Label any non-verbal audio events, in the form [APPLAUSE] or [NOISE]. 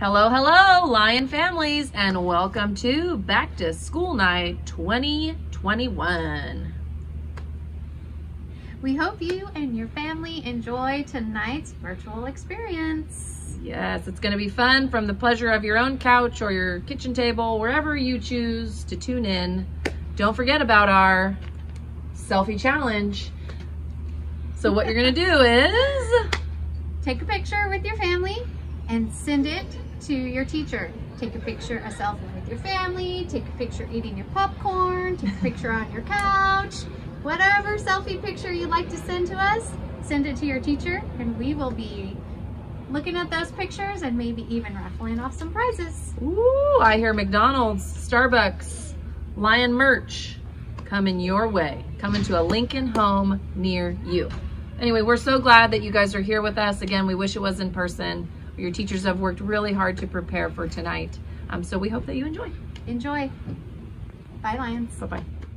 Hello, hello, Lion families, and welcome to Back to School Night 2021. We hope you and your family enjoy tonight's virtual experience. Yes, it's going to be fun from the pleasure of your own couch or your kitchen table, wherever you choose to tune in. Don't forget about our selfie challenge. So what you're going [LAUGHS] to do is take a picture with your family and send it to your teacher. Take a picture, a selfie with your family, take a picture eating your popcorn, take a picture on your couch, whatever selfie picture you'd like to send to us, send it to your teacher and we will be looking at those pictures and maybe even raffling off some prizes. Ooh, I hear McDonald's, Starbucks, Lion merch coming your way, coming to a Lincoln home near you. Anyway, we're so glad that you guys are here with us. Again, we wish it was in person. Your teachers have worked really hard to prepare for tonight. Um, so we hope that you enjoy. Enjoy. Bye, Lions. Bye-bye.